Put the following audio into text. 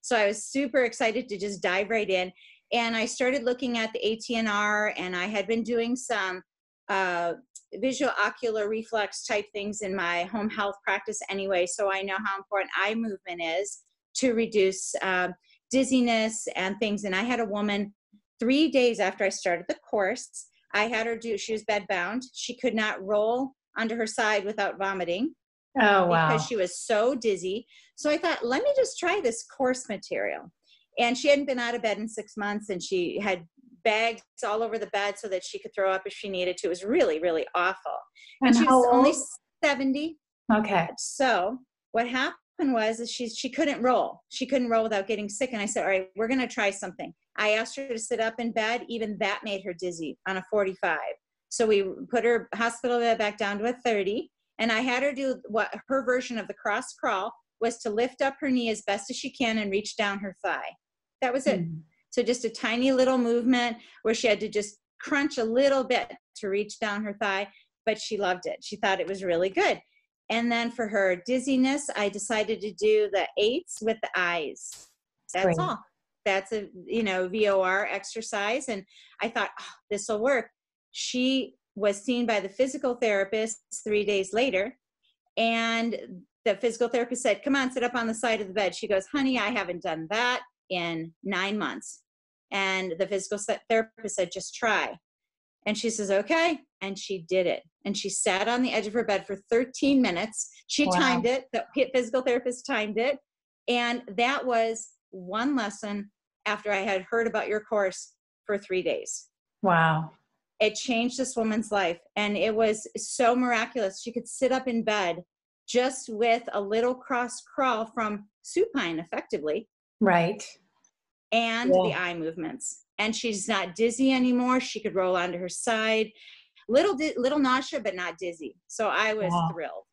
So I was super excited to just dive right in. And I started looking at the ATNR, and I had been doing some uh, visual ocular reflex type things in my home health practice anyway. So I know how important eye movement is to reduce uh, dizziness and things. And I had a woman three days after I started the course. I had her do, she was bed bound. She could not roll onto her side without vomiting. Oh, wow. Because she was so dizzy. So I thought, let me just try this course material. And she hadn't been out of bed in six months and she had bags all over the bed so that she could throw up if she needed to. It was really, really awful. And, and she was only 70. Okay. So what happened was is she she couldn't roll. She couldn't roll without getting sick. And I said, All right, we're gonna try something. I asked her to sit up in bed. Even that made her dizzy on a 45. So we put her hospital bed back down to a 30. And I had her do what her version of the cross crawl was to lift up her knee as best as she can and reach down her thigh. That was it. Mm. So just a tiny little movement where she had to just crunch a little bit to reach down her thigh, but she loved it. She thought it was really good. And then for her dizziness, I decided to do the eights with the eyes. That's Great. all. That's a you know VOR exercise, and I thought oh, this will work. She was seen by the physical therapist three days later, and the physical therapist said, "Come on, sit up on the side of the bed." She goes, "Honey, I haven't done that in nine months," and the physical therapist said, "Just try." And she says, okay. And she did it. And she sat on the edge of her bed for 13 minutes. She wow. timed it, the physical therapist timed it. And that was one lesson after I had heard about your course for three days. Wow. It changed this woman's life. And it was so miraculous. She could sit up in bed just with a little cross crawl from supine, effectively. Right. And yeah. the eye movements and she's not dizzy anymore. She could roll onto her side. Little little nausea, but not dizzy. So I was wow. thrilled.